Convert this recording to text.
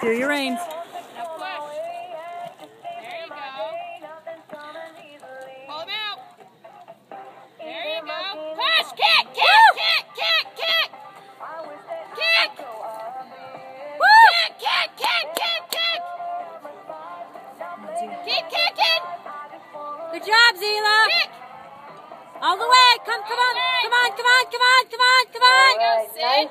Do your reins. Now push. There you go. Pull him out. There you go. Push! Kick! Kick! Kick! Kick! Kick! Kick! Woo! Kick! Kick! Kick! Kick! Kick! Keep kicking! Good job, Zela. Kick! All the way. Come, come on. Come on, come on, come on, come on, come on. There you go, Sid.